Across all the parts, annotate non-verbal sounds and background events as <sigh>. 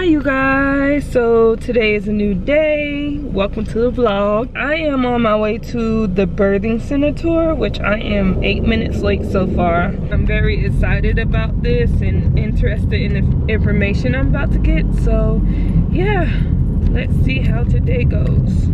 hi you guys. So today is a new day. Welcome to the vlog. I am on my way to the birthing center tour which i am eight minutes late so far. I'm very excited about this and interested in the information i'm about to get. So yeah let's see how today goes.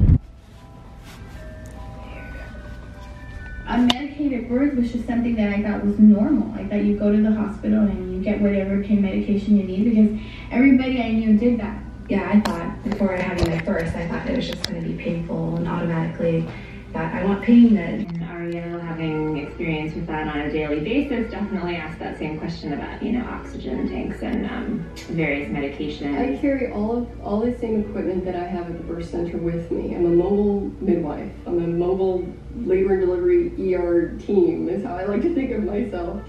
A medicated birth was just something that I thought was normal. Like that you go to the hospital and you get whatever pain medication you need because everybody I knew did that. Yeah, I thought before I had my first, I thought it was just going to be painful and automatically that I want pain meds. Ariel, having experience with that on a daily basis, definitely ask that same question about, you know, oxygen tanks and um, various medications. I carry all of all the same equipment that I have at the birth center with me. I'm a mobile midwife. I'm a mobile labor and delivery ER team is how I like to think of myself.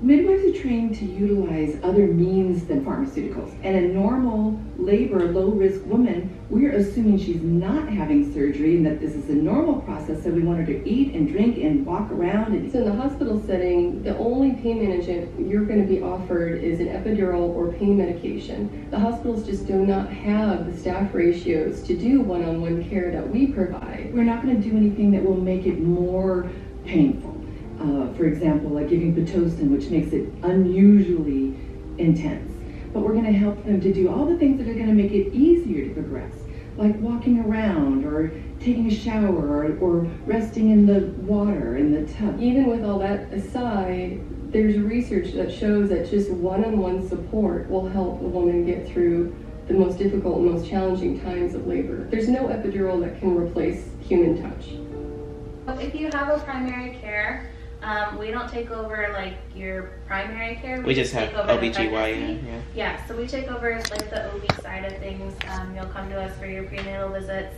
Midwives are trained to utilize other means than pharmaceuticals. And a normal labor, low risk woman, we're assuming she's not having surgery and that this is a normal process. So we want her to eat and drink and walk around. And So in the hospital setting, the only pain management you're going to be offered is an epidural or pain medication. The hospitals just do not have the staff ratios to do one-on-one care that we provide. we're not going to do anything that will make it more painful. Uh, for example, like giving Pitocin, which makes it unusually intense. But we're going to help them to do all the things that are going to make it easier to progress, like walking around or taking a shower or, or resting in the water in the tub. Even with all that aside, there's research that shows that just one-on-one support will help a woman get through the most difficult and most challenging times of labor. There's no epidural that can replace human touch. If you have a primary care, um, we don't take over like your primary care. We just have take over OBGYN, pregnancy. yeah. Yeah, so we take over like the OB side of things. Um, you'll come to us for your prenatal visits.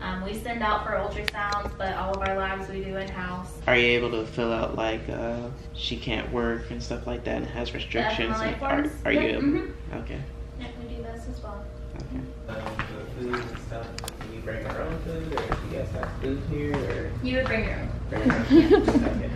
Um, we send out for ultrasounds, but all of our labs we do in house. Are you able to fill out like uh, she can't work and stuff like that and has restrictions? And are, forms? are you Yep, able? mhm. Okay. Yeah, we do those as well. Okay. Um, the food and stuff, do we bring our own food, or do you guys have food here, or You would bring your own. bring our own food? <laughs> Okay.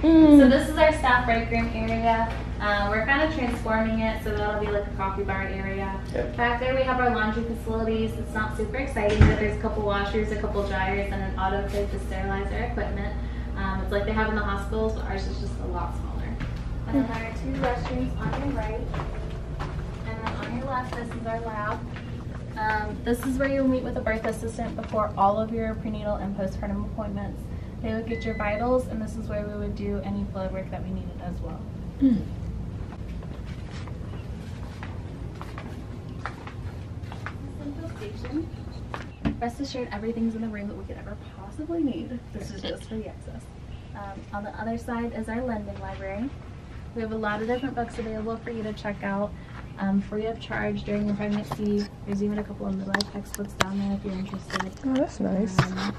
So this is our staff break room area. Uh, we're kind of transforming it so that'll be like a coffee bar area. Yep. Back there we have our laundry facilities. It's not super exciting, but there's a couple washers, a couple dryers, and an autoclave to sterilize our equipment. Um, it's like they have in the hospitals, but ours is just a lot smaller. And then there are two restrooms on your right. And then on your left, this is our lab. Um, this is where you'll meet with a birth assistant before all of your prenatal and postpartum appointments. They would get your vitals, and this is where we would do any blood work that we needed as well. Central station. Rest assured, everything's in the room that we could ever possibly need. This is just for the access. Um, on the other side is our lending library. We have a lot of different books available for you to check out um, free of charge during your pregnancy. There's even a couple of midwife textbooks down there if you're interested. oh that's nice Um,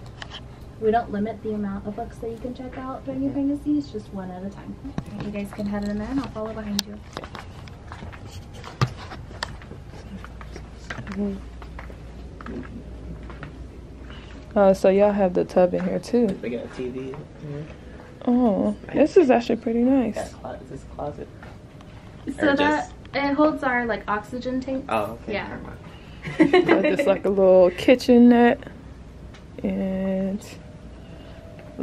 we don't limit the amount of books that you can check out during your pregnancy. It's just one at a time. You guys can head in there and I'll follow behind you. oh so y'all have the tub in here too We got a TV here. oh this is actually pretty nice Got closet. Is this closet? So Or that just- it holds our like oxygen tank. Oh, okay. Yeah. Never mind. So just like a little kitchenette and at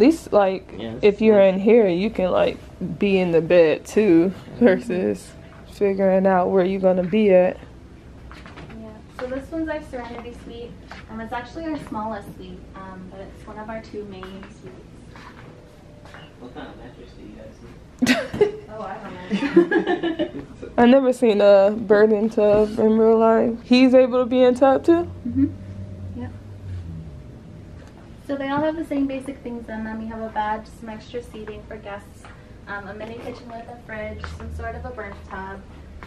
least like Yeah, if you're nice. in here you can like be in the bed too versus figuring out where you're gonna be at Yeah. So this one's our Serenity Suite. Um, it's actually our smallest suite, um, but it's one of our two main suites. What kind of mattress do you guys use? <laughs> Oh, I don't know. <laughs> i never seen a birthing tub in real life he's able to be in tub too Mm-hmm. Yep. So they all have the same basic things in them. You have a bed, some extra seating for guests, um, a mini kitchen with a fridge, some sort of a birth tub,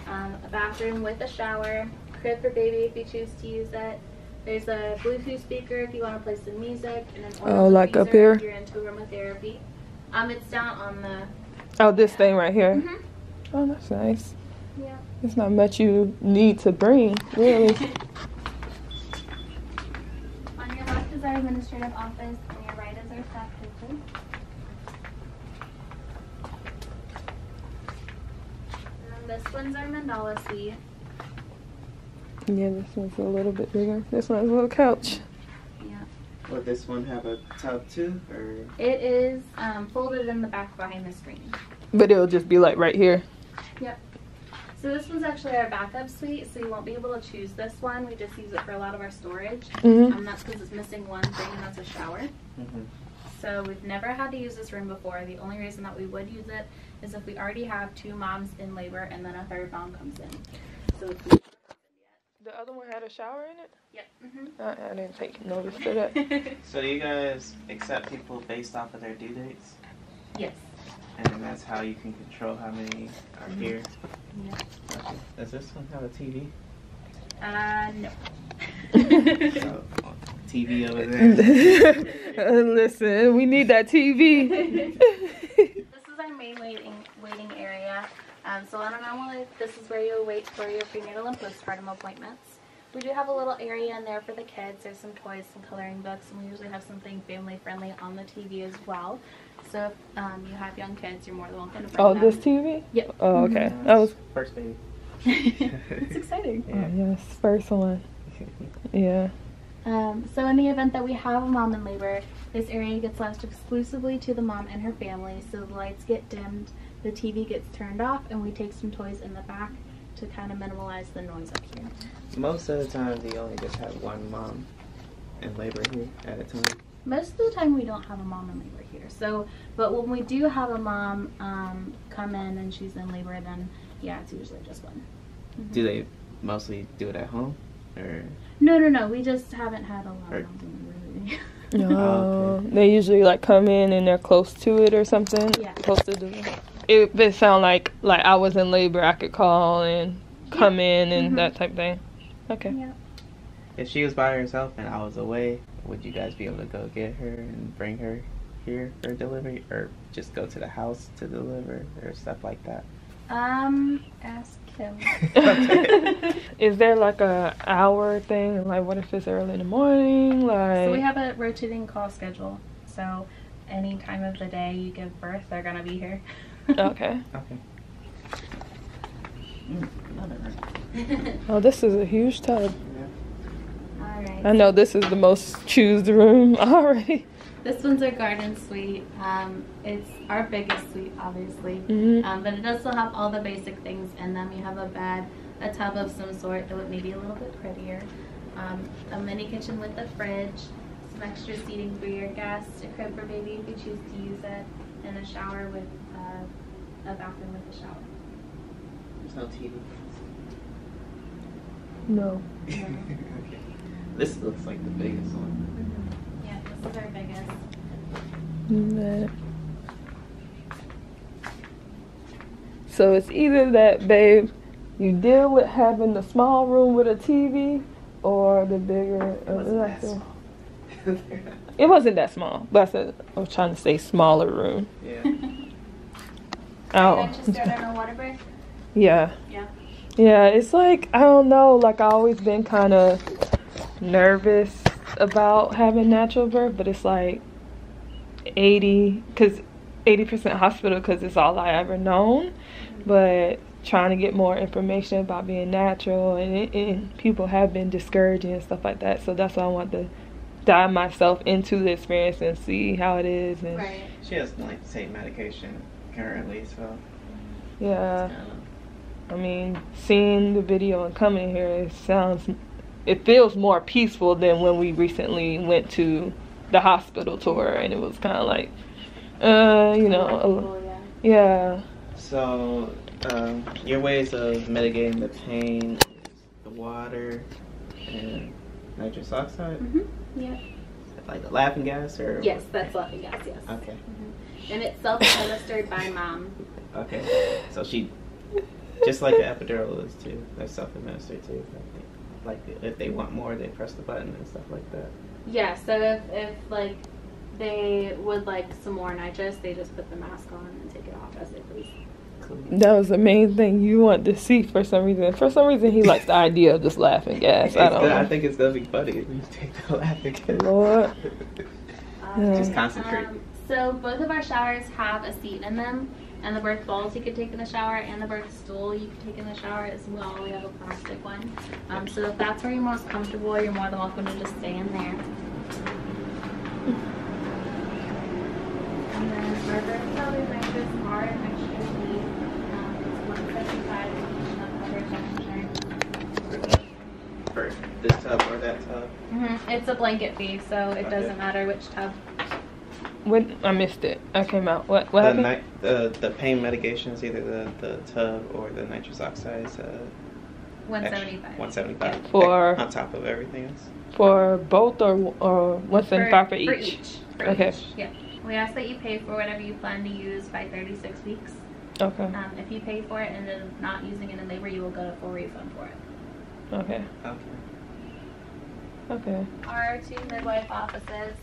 um, a bathroom with a shower, crib for baby if you choose to use it. There's a Bluetooth speaker if you want to play some music, and an Oh, like up here? if you're into aromatherapy. Um, it's down on the. oh this thing right here Mhm. oh that's nice Yeah. There's not much you need to bring, really. <laughs> On your left is our administrative office, on your right is our staff kitchen. Um, this one's our mandala suite. Yeah, this one's a little bit bigger. This one's a little couch. Yeah. Will this one have a tub too, or? It is um, folded in the back behind the screen. But it'll just be like right here. Yep. So this one's actually our backup suite, so you won't be able to choose this one. We just use it for a lot of our storage. Mhm. Um, that's because it's missing one thing, and that's a shower. Mm-hmm. So we've never had to use this room before. The only reason that we would use it is if we already have two moms in labor and then a third mom comes in. So The other one had a shower in it? Yep. hmm I, I didn't take notice to that. <laughs> So do you guys accept people based off of their due dates? yes. And then that's how you can control how many are here? Yeah. Okay. Does this one have a TV? Uh, no. So, TV over <laughs> there. Listen, we need that TV. <laughs> This is <laughs> our main waiting waiting area. Um, so on a normal, this is where you wait for your prenatal and postpartum appointments. We do have a little area in there for the kids. There's some toys, some coloring books, and we usually have something family friendly on the TV as well. So if um, you have young kids, you're more than welcome to bring oh, them. this TV? Yep. Oh, okay. That was. First baby. <laughs> it's exciting. <laughs> Oh, yes, first one. <laughs> Yeah. Um, so in the event that we have a mom in labor, this area gets left exclusively to the mom and her family. So the lights get dimmed, the TV gets turned off, and we take some toys in the back to kind of minimize the noise up here. Most of the time, you only just have one mom in labor here at a time. Most of the time we don't have a mom in labor here. So, but when we do have a mom um, come in and she's in labor, then yeah, it's usually just one. Mhm. Do they mostly do it at home, or No, no, no. We just haven't had a lot Or- of moms in labor. No, they usually like come in and they're close to it or something. Yeah. Close to the. If it sound like like I was in labor, I could call and come in and Mhm. that type of thing. Okay. yeah. if she was by herself and I was away, would you guys be able to go get her and bring her here for delivery, or just go to the house to deliver, or stuff like that? Um, ask him. <laughs> Is there like a hour thing? Like, what if it's early in the morning? Like, So we have a rotating call schedule. So any time of the day you give birth, they're gonna be here. Okay. Okay. <laughs> Oh, this is a huge tub. All right. I know this is the most choose room <laughs> already. This one's our garden suite. Um, it's our biggest suite, obviously. Mhm. Um, but it does still have all the basic things in them. You have a bed, a tub of some sort, though it may be a little bit prettier. Um, a mini kitchen with a fridge, some extra seating for your guests, a crib for baby if you choose to use it, and a shower with uh, a bathroom with a shower. There's no TV. No. okay. <laughs> This looks like the biggest one. Yeah, this is our biggest. Nah. So it's either that, babe, you deal with having the small room with a TV, or the bigger. It uh, wasn't like that small. <laughs> It wasn't that small, but I said I was trying to say smaller room. yeah. Oh, I just started on a water break. yeah. Yeah. Yeah, it's like I don't know. Like I always been kind of nervous about having natural birth, but it's like eighty, cause eighty percent hospital, cause it's all I ever known. Mm-hmm. But trying to get more information about being natural, and, it, and people have been discouraging and stuff like that. So that's why I want to dive myself into the experience and see how it is. And Right. She doesn't like to take medication currently, so yeah. I mean, seeing the video and coming here, it sounds, it feels more peaceful than when we recently went to the hospital tour, and it was kind of like, uh, you know, Cool, a- yeah. yeah. So, um, your ways of mitigating the pain the water and nitrous oxide, hmm Yeah. like the laughing gas, or Yes, that's laughing gas. Yes. Okay, And it's self-administered by mom. okay. So she, just like the epidural is too, they're self-administered too. Like if they want more, they press the button and stuff like that. Yeah. So if if like they would like some more nitrous, they just put the mask on and take it off as they please. That was the main thing you want to see for some reason. For some reason, he likes the idea of just laughing gas. It's I don't gonna- I think it's gonna be funny if you take the laughing gas. Lord. Yeah. <laughs> Just concentrate. Um, so both of our showers have a seat in them. And the birth balls you could take in the shower, and the birth stool you could take in the shower as well. We have a plastic one. Um, so if that's where you're most comfortable, you're more than welcome to just stay in there. And then our birth ranges are an extra fee. Um, it's 175 each, not covered by insurance. For this tub or that tub? Mhm. It's a blanket fee, so it doesn't matter which tub. What? I missed it. I came out. What? What the, happened? ni- the the pain medications, either the, the tub or the nitrous oxide, uh, 175. One seventy five. For- on top of everything else. For both or or one seventy five for, For each? each. For Okay. each, Yeah. We ask that you pay for whatever you plan to use by 36 weeks. Okay. Um, if you pay for it and then not using it in labor, you will get a full refund for it. Okay. Okay. Okay. Our two midwife offices.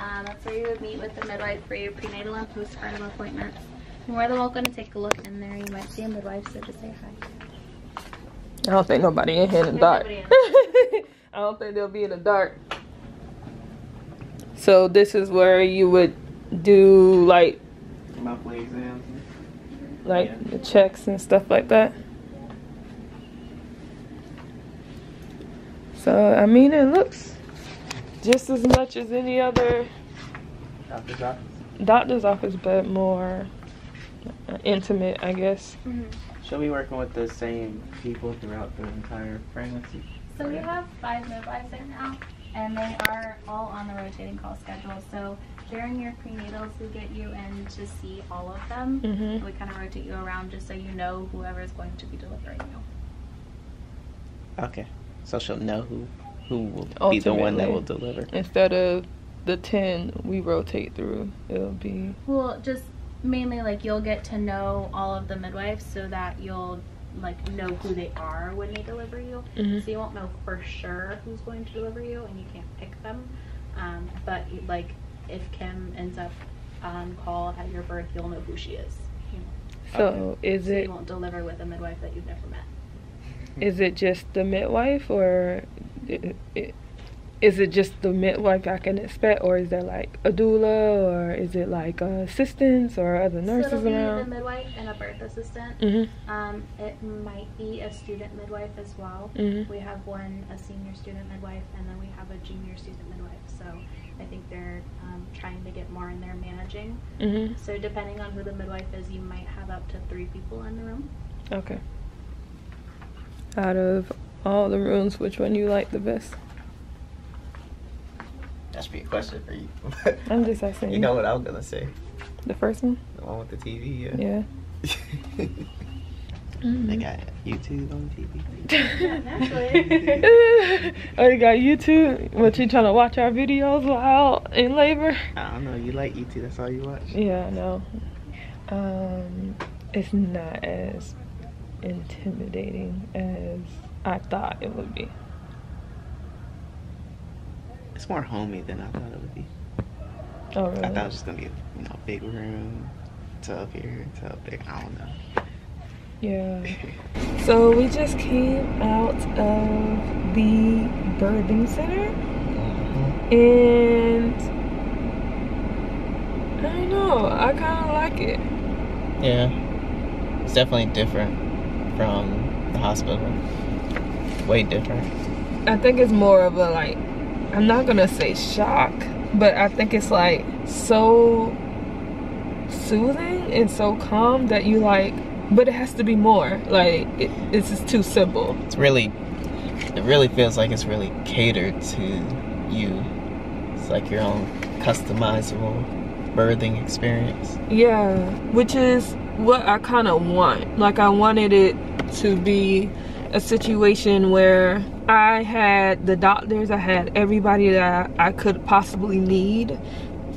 Um, that's where you would meet with the midwife for your prenatal and postpartum appointments. You're more than welcome to take a look in there. You might see a midwife, so just say hi. I don't think nobody in here in the dark. in <laughs> I don't think they'll be in the dark. So this is where you would do like Monthly exams. like Yeah. the checks and stuff like that. So I mean it looks just as much as any other Doctor's office. doctor's office but more uh, intimate I guess. She'll be working with the same people throughout the entire pregnancy. So we have five midwives right now, and they are all on the rotating call schedule. So during your prenatals, we get you in to see all of them. Mhm. We kind of rotate you around just so you know whoever is going to be delivering you. Okay. So she'll know who who will be the one that will deliver. Instead of the 10 we rotate through, it'll be Well, just mainly like you'll get to know all of the midwives so that you'll like know who they are when they deliver you. Mhm. So you won't know for sure who's going to deliver you, and you can't pick them. Um, but like if Kim ends up on call at your birth, you'll know who she is. You know? So is so it you won't deliver with a midwife that you've never met. is it just the midwife or is it just the midwife I can expect or is there like a doula or is it like assistants or other so nurses it'll be the around? midwife and a birth assistant. Mhm. Um, it might be a student midwife as well. Mhm. We have one a senior student midwife, and then we have a junior student midwife. So I think they're um, trying to get more in there managing. Mhm. So depending on who the midwife is, you might have up to three people in the room. Okay. Out of all the rooms, which one you like the best? That should be a question for you. <laughs> I'm just asking. you know what I'm gonna say. the first one? The one with the TV. Yeah. Yeah. <laughs> They got YouTube on TV. <laughs> oh, you got YouTube? What you trying to watch our videos while in labor? I don't know. You like YouTube? That's all you watch. Yeah, I know. Um, it's not as intimidating as I thought it would be. It's more homey than I thought it would be. Oh, really? I thought it was just gonna be a you know big room, tub here, tub there. I don't know. Yeah. So we just came out of the birthing center, mm-hmm. and I don't know. I kind of like it. Yeah. It's definitely different from the hospital. Way different. I think it's more of a like I'm not gonna say shock, but I think it's like so soothing and so calm that you like but it has to be more. Like it, it's just too simple. It's really, it really feels like it's really catered to you. It's like your own customizable birthing experience. Yeah, which is what I kind of want. Like I wanted it to be a situation where I had the doctors, I had everybody that I could possibly need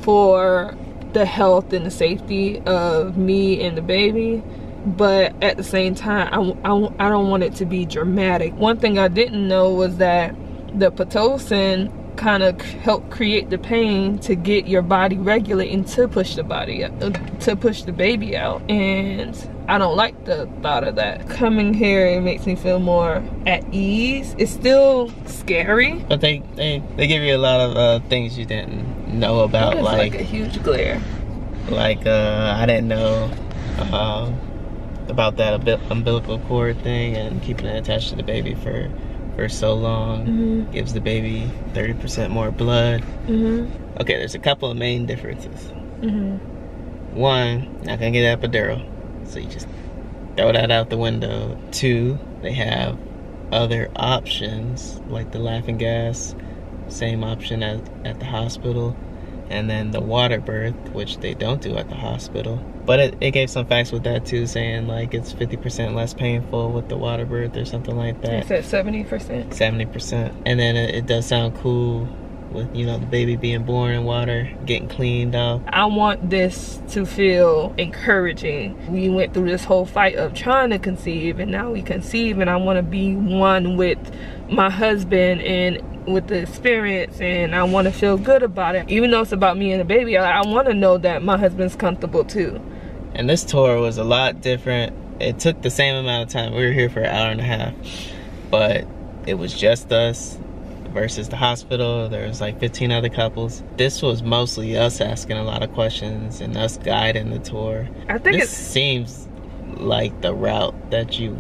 for the health and the safety of me and the baby. But at the same time, I, I, I don't want it to be dramatic. One thing I didn't know was that the Pitocin kind of help create the pain to get your body regulating to push the body uh, to push the baby out. And i don't like the thought of that. Coming here it makes me feel more at ease. It's still scary. But they, they, they give you a lot of uh, things you didn't know about, like like a huge glare? Like uh, I didn't know um, about that umbilical cord thing and keeping it attached to the baby for for so long Mhm. gives the baby 30% more blood. Mhm. Okay, there's a couple of main differences. Mhm. One, not gonna get epidural, so you just throw that out the window. Two, they have other options like the laughing gas, same option as at the hospital, and then the water birth, which they don't do at the hospital. But it, it gave some facts with that too, saying like it's 50% less painful with the water birth or something like that. It's at seventy percent. 70%. And then it, it does sound cool with, you know, the baby being born in water, getting cleaned out. I want this to feel encouraging. We went through this whole fight of trying to conceive, and now we conceive, and I want to be one with my husband and with the experience, and I want to feel good about it. Even though it's about me and the baby, I, I want to know that my husband's comfortable too. And this tour was a lot different. It took the same amount of time. We were here for an hour and a half, but it was just us versus the hospital. There was like 15 other couples. This was mostly us asking a lot of questions and us guiding the tour. I think this it's seems like the route that you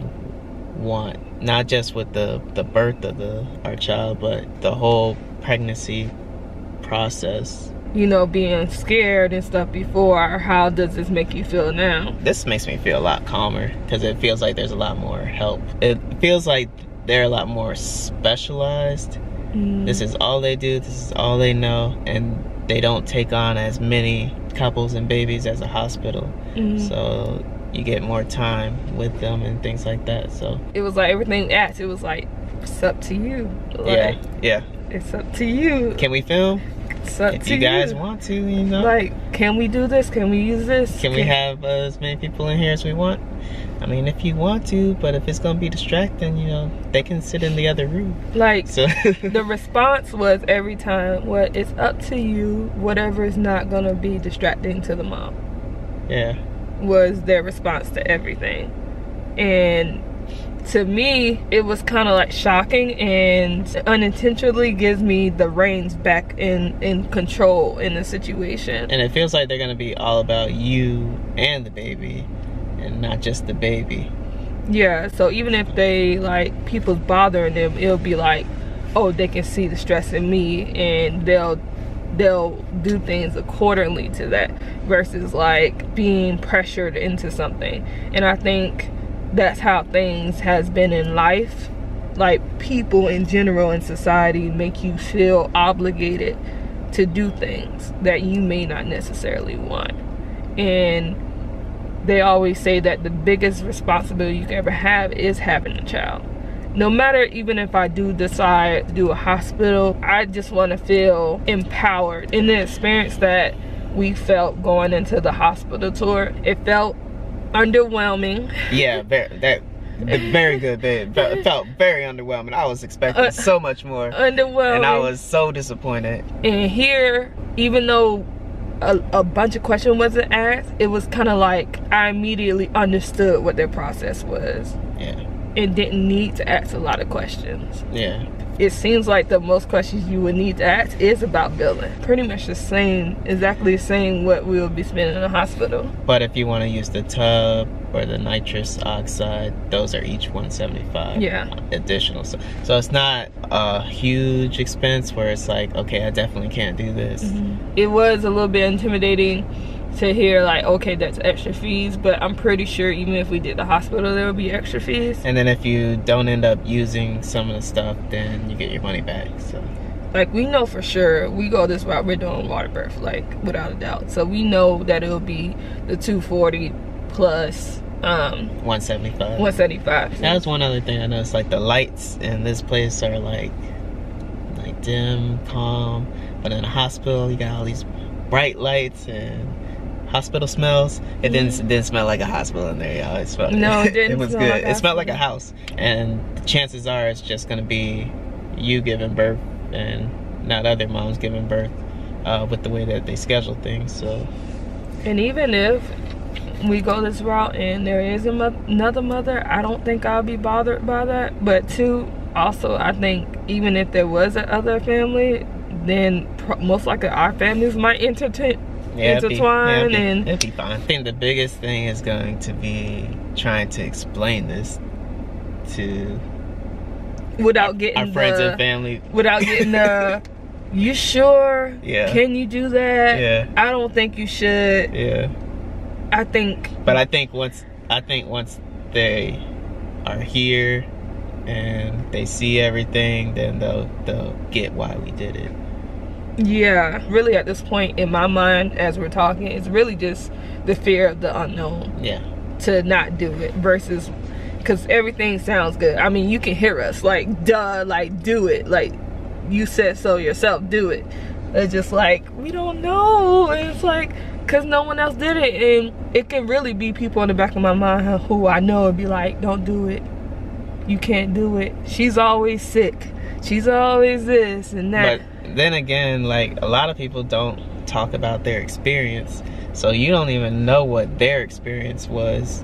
want, not just with the the birth of the our child, but the whole pregnancy process. you know being scared and stuff before. How does this make you feel now? This makes me feel a lot calmer because it feels like there's a lot more help. It feels like they're a lot more specialized. Mm. This is all they do. This is all they know, and they don't take on as many couples and babies as a hospital. Mhm. So you get more time with them and things like that. So It was like everything asked. It was like it's up to you. Like, yeah, yeah. It's up to you. Can we film? It's up If to you guys want to, you know. Like, can we do this? Can we use this? Can we have uh, as many people in here as we want? I mean, if you want to, but if it's gonna be distracting, you know, they can sit in the other room. like So <laughs> the response was every time, well, it's up to you. Whatever is not gonna be distracting to the mom yeah, was their response to everything. And to me, it was kind of like shocking and unintentionally gives me the reins back in in control in the situation. and it feels like they're gonna be all about you and the baby, and not just the baby. Yeah, so even if they like people's bothering them, it'll be like, oh, they can see the stress in me and they'll they'll do things accordingly to that versus like being pressured into something. And I think that's how things has been in life. Like people in general in society make you feel obligated to do things that you may not necessarily want. And they always say that the biggest responsibility you can ever have is having a child. No matter even if I do decide to do a hospital, I just want to feel empowered. In the experience that we felt going into the hospital tour, it felt underwhelming. Yeah, <laughs> very that very good. It felt very underwhelming. I was expecting Uh, so much more, Underwhelming. and I was so disappointed. And here, even though a, a bunch of questions wasn't asked, it was kind of like I immediately understood what their process was Yeah, and didn't need to ask a lot of questions. yeah. it seems like the most questions you would need to ask is about billing. Pretty much the same, exactly the same what we will be spending in the hospital. But if you want to use the tub or the nitrous oxide, those are each 175. Yeah. Additional. So, so it's not a huge expense where it's like, okay, I definitely can't do this. Mm-hmm. It was a little bit intimidating to hear like, okay, that's extra fees, but I'm pretty sure even if we did the hospital, there would be extra fees. And then if you don't end up using some of the stuff, then you get your money back. So Like we know for sure, we go this route, we're doing water birth, like without a doubt. So we know that it'll be the 240 plus um 175. 175. That was one other thing I noticed. Like the lights in this place are like like dim, calm. But in a hospital, you got all these bright lights and hospital smells. It didn't it didn't smell like a hospital in there, y'all. It smelled No, it <laughs> didn't it was good. like it smelled like a house. And the chances are it's just gonna be you giving birth and not other moms giving birth uh, with the way that they schedule things. So And even if we go this route and there is a mo- another mother, I don't think I'll be bothered by that. But two, also, I think even if there was another family, then pro- most likely our families might entertain Yeah, it'd be- yeah, it'd be, and it'd be fine. I think the biggest thing is going to be trying to explain this to without getting our friends the, and family. without getting the <laughs> you sure Yeah. can you do that Yeah. i don't think you should Yeah, i think but I think once I think once they are here and they see everything, then they'll they'll get why we did it. Yeah really at this point in my mind as we're talking it's really just the fear of the unknown Yeah, to not do it versus because everything sounds good. I mean you can hear us like duh like do it. Like you said so yourself do it. It's just like we don't know. And it's like because no one else did it. And it can really be people in the back of my mind who i know would be like don't do it. You can't do it. She's always sick. She's always this and that. But then again, like a lot of people don't talk about their experience, so you don't even know what their experience was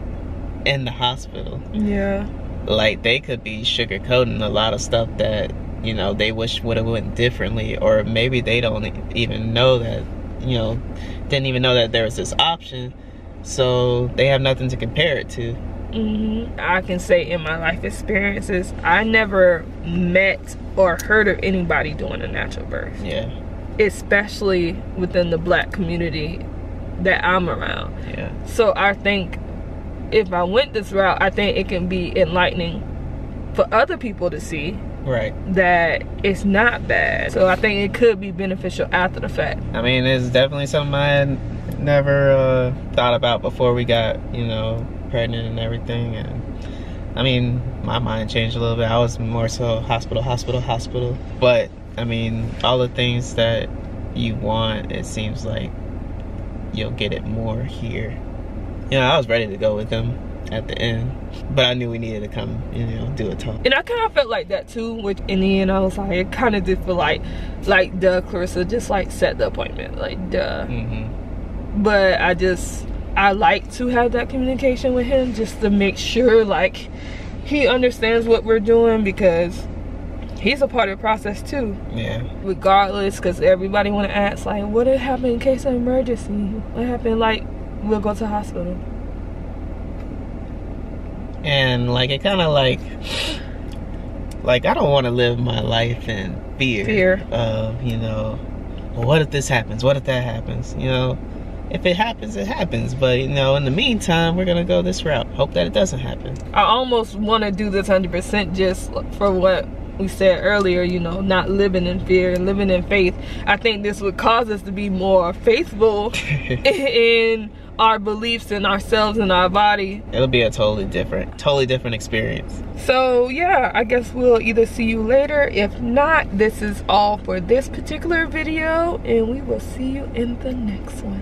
in the hospital. yeah. Like they could be sugarcoating a lot of stuff that you know they wish would have went differently or maybe they don't even know that you know didn't even know that there was this option so they have nothing to compare it to. Hmm I can say in my life experiences, I never met or heard of anybody doing a natural birth, yeah especially within the black community that I'm around. yeah So I think if I went this route, I think it can be enlightening for other people to see right that it's not bad. So I think it could be beneficial after the fact. i mean it's definitely something i had never uh, thought about before we got you know pregnant and everything and i mean my mind changed a little bit i was more so hospital hospital hospital but i mean all the things that you want it seems like you'll get it more here you know i was ready to go with them at the end but i knew we needed to come you know do a talk And I kind of felt like that too. Which in the end, I was like, it kind of did feel like, like, duh, Clarissa, just like set the appointment, like, duh. mm-hmm. But I just, I like to have that communication with him just to make sure, like, he understands what we're doing because he's a part of the process too. yeah Regardless, because everybody want to ask, like, what would happen in case of emergency? What happened? Like, we'll go to the hospital. and like it kind of like like i don't want to live my life in fear Fear. of you know well, what if this happens what if that happens you know if it happens it happens but you know in the meantime we're gonna go this route hope that it doesn't happen I almost want to do this 100% just for what we said earlier, you know, not living in fear and living in faith. I think this would cause us to be more faithful <laughs> in our beliefs in ourselves and our body. it'll be a totally different totally different experience So, yeah, I guess we'll either see you later. If not, this is all for this particular video, and we will see you in the next one.